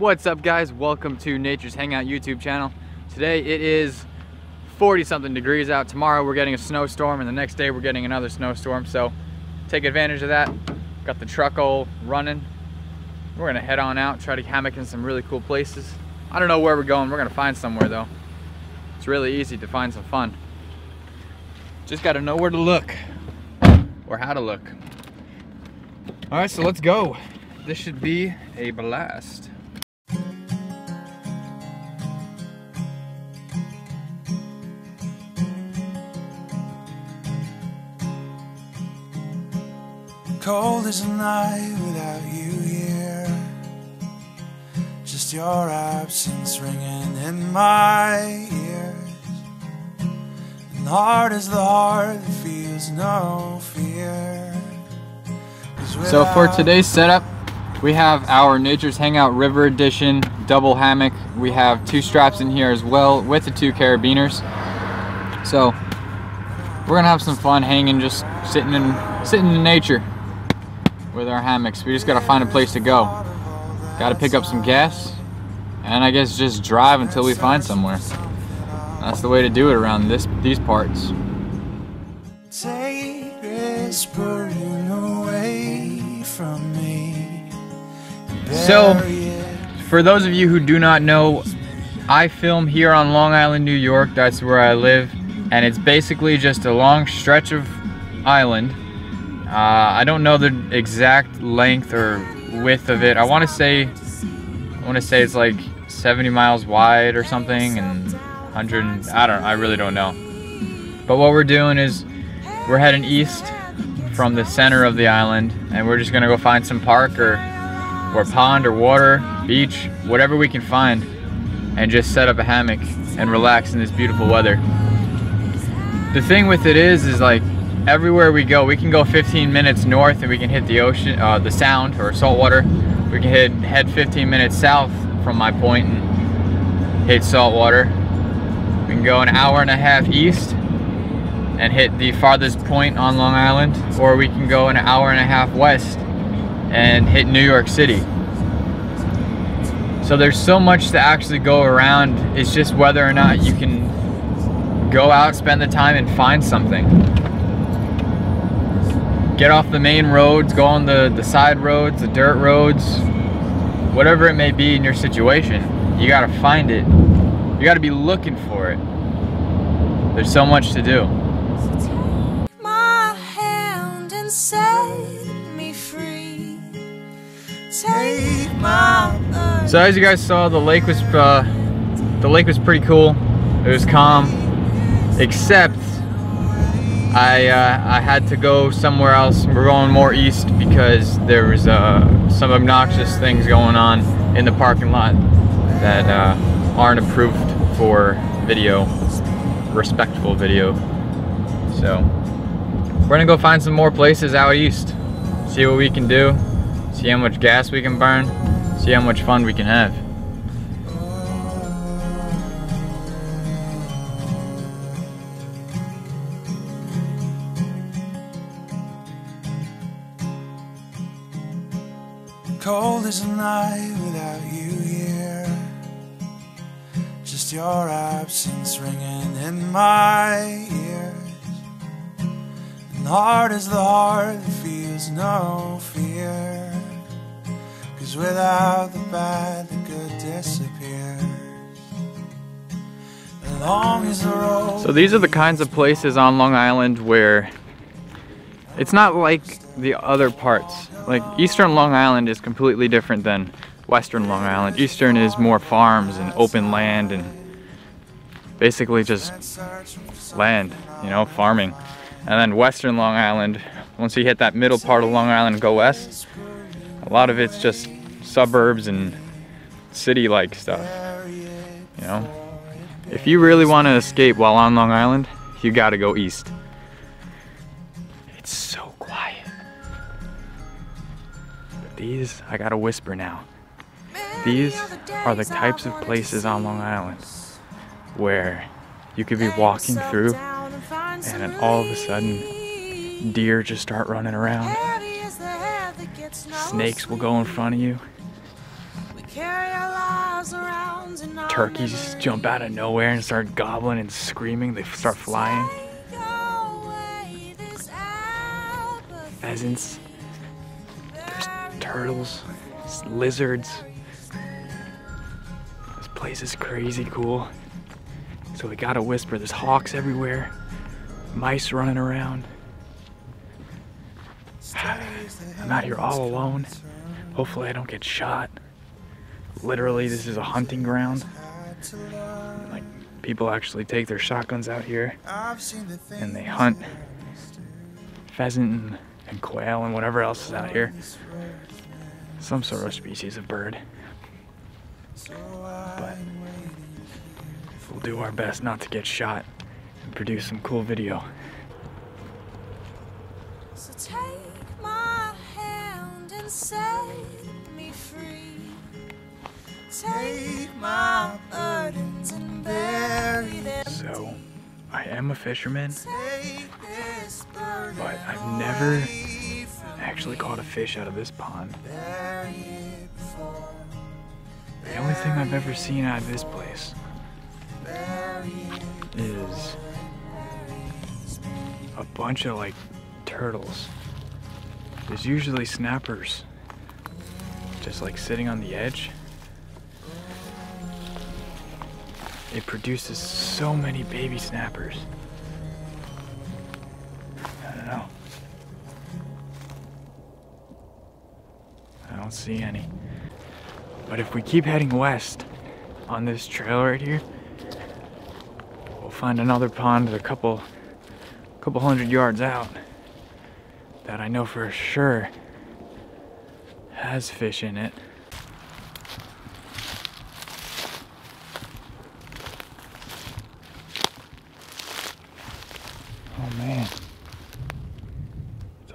What's up guys? Welcome to Nature's Hangout YouTube channel. Today it is 40 something degrees out. Tomorrow we're getting a snowstorm and the next day we're getting another snowstorm. So take advantage of that. Got the truck all running. We're gonna head on out, try to hammock in some really cool places. I don't know where we're going. We're gonna find somewhere though. It's really easy to find some fun. Just gotta know where to look or how to look. All right, so let's go. This should be a blast. Cold as a night without you here. Just your absence ringing in my ears. And hard as the heart that feels no fear. So for today's setup, we have our Nature's Hangout River Edition double hammock. We have two straps in here as well with the two carabiners. So we're gonna have some fun hanging, just sitting in sitting in nature with our hammocks. We just gotta find a place to go. Gotta pick up some gas, and I guess just drive until we find somewhere. That's the way to do it around this these parts. Take this burden away from me. So, For those of you who do not know, I film here on Long Island, New York. That's where I live. And it's basically just a long stretch of island. Uh, I don't know the exact length or width of it. I want to say, I want to say it's like 70 miles wide or something, and 100. I don't. I really don't know. But what we're doing is, we're heading east from the center of the island, and we're just gonna go find some park or or pond or water, beach, whatever we can find, and just set up a hammock and relax in this beautiful weather. The thing with it is, is like everywhere we go, we can go 15 minutes north and we can hit the ocean, uh, the sound or saltwater. We can hit, head 15 minutes south from my point and hit saltwater. We can go an hour and a half east and hit the farthest point on Long Island, or we can go an hour and a half west and hit New York City. So there's so much to actually go around. It's just whether or not you can go out, spend the time, and find something. Get off the main roads, go on the, the side roads, the dirt roads, whatever it may be in your situation. You gotta find it. You gotta be looking for it. There's so much to do. my hand and set me free. Take my. So as you guys saw, the lake was uh, the lake was pretty cool. It was calm, except I uh, I had to go somewhere else. We're going more east because there was uh, some obnoxious things going on in the parking lot that uh, aren't approved for video, respectful video. So we're gonna go find some more places out east, see what we can do, see how much gas we can burn, see how much fun we can have. Cold as a night without you here. Just your absence ringing in my ears. And hard the heart that feels no fear. Cause without the bad, the good disappears. So these are the kinds of places on Long Island where it's not like the other parts. Like Eastern Long Island is completely different than Western Long Island. Eastern is more farms and open land and basically just land, you know, farming. And then Western Long Island, once you hit that middle part of Long Island and go west, a lot of it's just suburbs and city-like stuff, you know. If you really want to escape while on Long Island, you gotta go east. These, I gotta whisper now. These are the types of places on Long Island where you could be walking through and all of a sudden deer just start running around. Snakes will go in front of you. We carry our sounds in our turkeys jump out of nowhere and start gobbling and screaming. They start flying. Take away this apathy. Pheasants, turtles, lizards. This place is crazy cool. So we gotta whisper. There's hawks everywhere, mice running around. I'm out here all alone. Hopefully, I don't get shot. Literally, this is a hunting ground. Like, people actually take their shotguns out here and they hunt pheasant and, and quail and whatever else is out here. Some sort of species of bird. But we'll do our best not to get shot and produce some cool video. So take my hand and set me free. Take my burdens and bury them. So, I am a fisherman, but I've never actually caught a fish out of this pond. The only thing I've ever seen out of this place is a bunch of like turtles. There's usually snappers just like sitting on the edge. It produces so many baby snappers. I don't know. I don't see any. But if we keep heading west on this trail right here, we'll find another pond a couple couple hundred yards out that I know for sure has fish in it.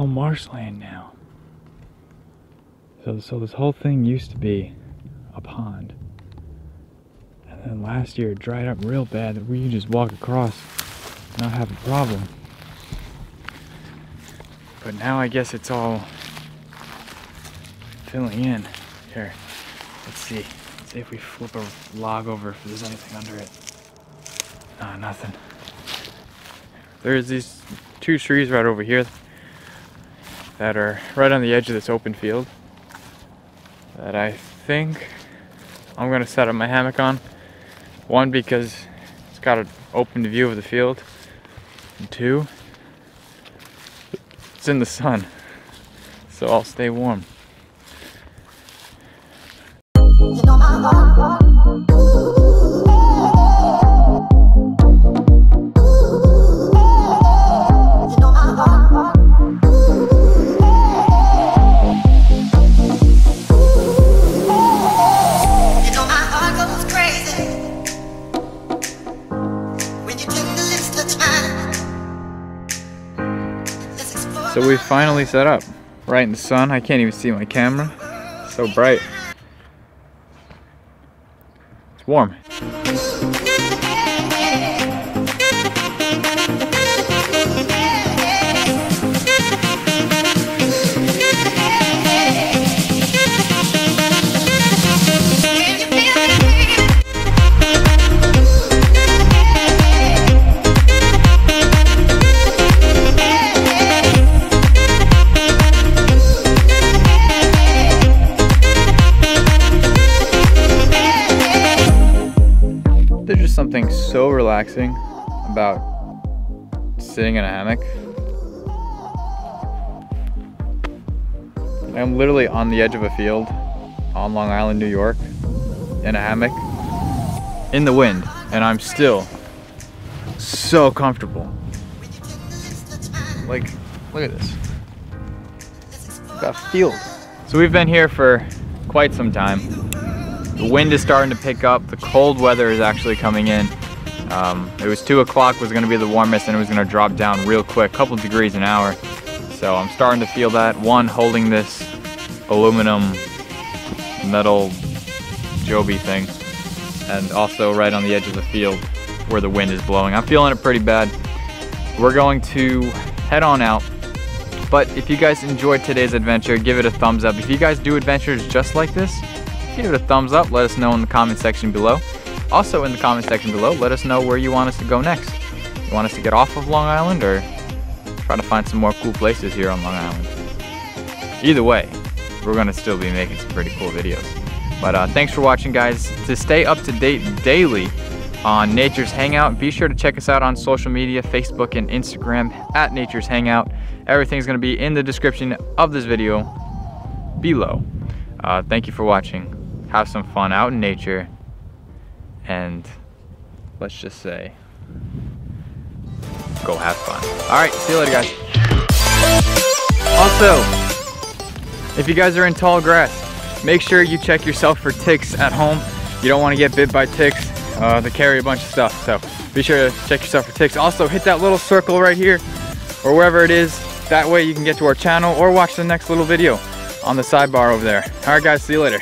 All marshland now. So, so this whole thing used to be a pond. And then last year it dried up real bad that we could just walk across not have a problem. But now I guess it's all filling in. Here, let's see. Let's see if we flip a log over if there's anything under it. Ah, nothing. There's these two trees right over here that are right on the edge of this open field that I think I'm gonna set up my hammock on. One because it's got an open view of the field, and two, it's in the sun, so I'll stay warm. So we finally set up, right in the sun. I can't even see my camera, so bright. It's warm. Relaxing about sitting in a hammock. I'm literally on the edge of a field on Long Island, New York, in a hammock, in the wind, and I'm still so comfortable. Like, look at this. Got field. So we've been here for quite some time. The wind is starting to pick up. The cold weather is actually coming in. Um, it was two o'clock was going to be the warmest, and it was going to drop down real quick, couple degrees an hour. So I'm starting to feel that. One, holding this aluminum metal Joby thing, and also right on the edge of the field where the wind is blowing. I'm feeling it pretty bad. We're going to head on out. But if you guys enjoyed today's adventure, give it a thumbs up. If you guys do adventures just like this, give it a thumbs up. Let us know in the comment section below. Also in the comment section below, let us know where you want us to go next. You want us to get off of Long Island or try to find some more cool places here on Long Island? Either way, we're gonna still be making some pretty cool videos. But uh, thanks for watching guys. To stay up to date daily on Nature's Hangout, be sure to check us out on social media, Facebook and Instagram at Nature's Hangout. Everything's gonna be in the description of this video below. Uh, thank you for watching. Have some fun out in nature. And let's just say, go have fun. All right, see you later guys. Also, if you guys are in tall grass, make sure you check yourself for ticks at home. You don't want to get bit by ticks. Uh, they carry a bunch of stuff, so be sure to check yourself for ticks. Also, hit that little circle right here, or wherever it is. That way you can get to our channel or watch the next little video on the sidebar over there. All right, guys, see you later.